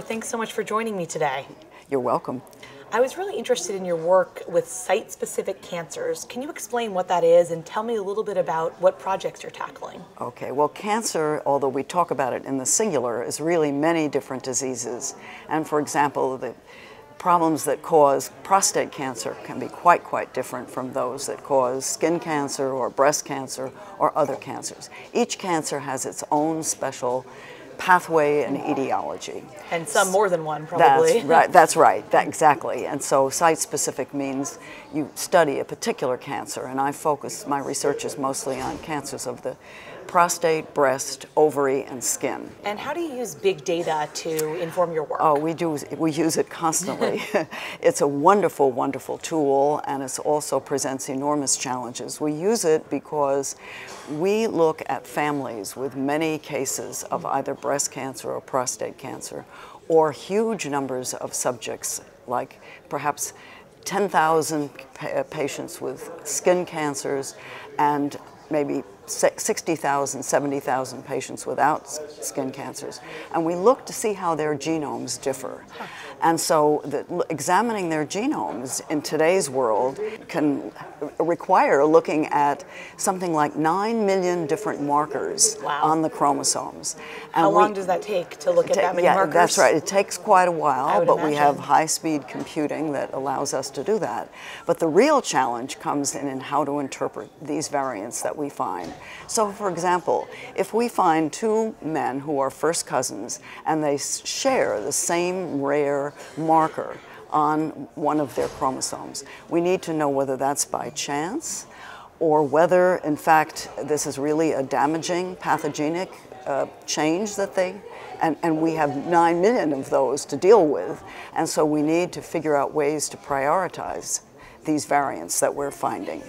Thanks so much for joining me today. You're welcome. I was really interested in your work with site specific cancers. Can you explain what that is and tell me a little bit about what projects you're tackling? Okay, well, cancer, although we talk about it in the singular, is really many different diseases. And for example, the problems that cause prostate cancer can be quite, quite different from those that cause skin cancer or breast cancer or other cancers. Each cancer has its own special pathway and etiology. And some more than one, probably. That's right. That's right. That, exactly. And so site-specific means you study a particular cancer, and I focus my research is mostly on cancers of the prostate, breast, ovary, and skin. And how do you use big data to inform your work? Oh, we do. We use it constantly. it's a wonderful, wonderful tool, and it also presents enormous challenges. We use it because we look at families with many cases of either breast cancer or prostate cancer, or huge numbers of subjects, like perhaps 10,000 pa patients with skin cancers and maybe 60,000, 70,000 patients without skin cancers. And we look to see how their genomes differ. And so the, examining their genomes in today's world can require looking at something like 9 million different markers wow. on the chromosomes. And how long we, does that take to look at that many yeah, markers? That's right. It takes quite a while, but imagine. we have high-speed computing that allows us to do that. But the real challenge comes in, in how to interpret these variants that we find. So for example, if we find two men who are first cousins and they share the same rare marker on one of their chromosomes, we need to know whether that's by chance or whether in fact this is really a damaging pathogenic uh, change that they and, and we have 9 million of those to deal with. And so we need to figure out ways to prioritize these variants that we're finding.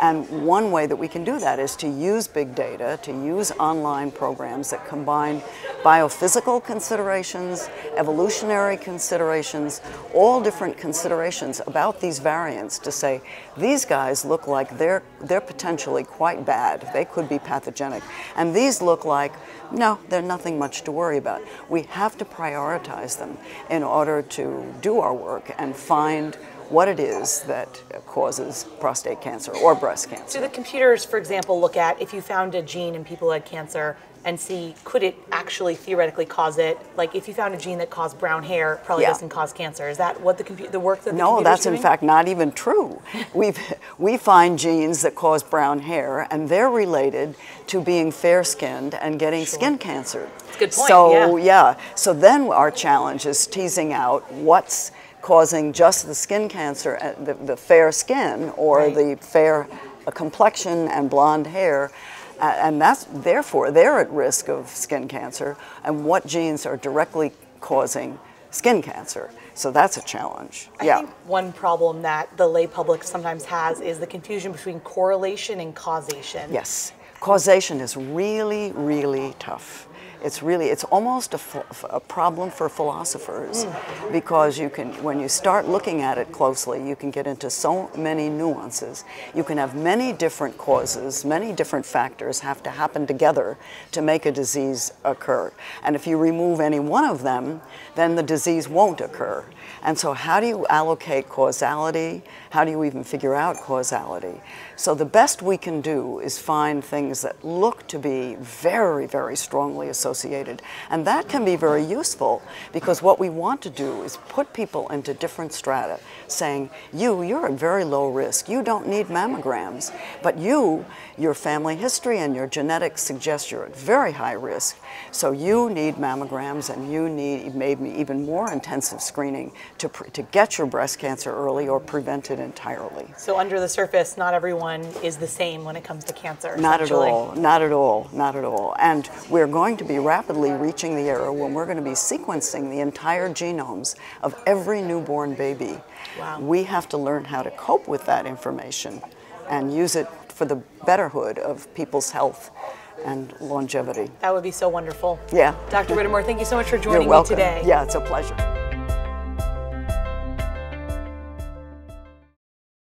And one way that we can do that is to use big data, to use online programs that combine biophysical considerations, evolutionary considerations, all different considerations about these variants to say, these guys look like they're, they're potentially quite bad. They could be pathogenic. And these look like, no, they're nothing much to worry about. We have to prioritize them in order to do our work and find what it is that causes prostate cancer or breast cancer. Do the computers, for example, look at if you found a gene in people who had cancer and see could it actually theoretically cause it? Like if you found a gene that caused brown hair, probably yeah. doesn't cause cancer. Is that what the computer, the work that the no? That's doing? in fact not even true. we we find genes that cause brown hair, and they're related to being fair-skinned and getting sure. skin cancer. That's a good point. So yeah. yeah. So then our challenge is teasing out what's causing just the skin cancer, uh, the, the fair skin, or right. the fair uh, complexion and blonde hair. And that's therefore they're at risk of skin cancer. And what genes are directly causing skin cancer? So that's a challenge. I yeah. think one problem that the lay public sometimes has is the confusion between correlation and causation. Yes, causation is really, really tough. It's really, it's almost a, a problem for philosophers mm. because you can, when you start looking at it closely, you can get into so many nuances. You can have many different causes, many different factors have to happen together to make a disease occur. And if you remove any one of them, then the disease won't occur. And so how do you allocate causality? How do you even figure out causality? So the best we can do is find things that look to be very, very strongly associated. And that can be very useful because what we want to do is put people into different strata, saying, you, you're at very low risk. You don't need mammograms. But you, your family history and your genetics suggest you're at very high risk. So you need mammograms and you need maybe even more intensive screening to, to get your breast cancer early or prevent it entirely. So under the surface, not everyone is the same when it comes to cancer. Not at all, not at all, not at all. And we're going to be rapidly reaching the era when we're going to be sequencing the entire genomes of every newborn baby. Wow. We have to learn how to cope with that information and use it for the betterhood of people's health and longevity. That would be so wonderful. Yeah. Dr. Whittemore, thank you so much for joining me today. Yeah, it's a pleasure.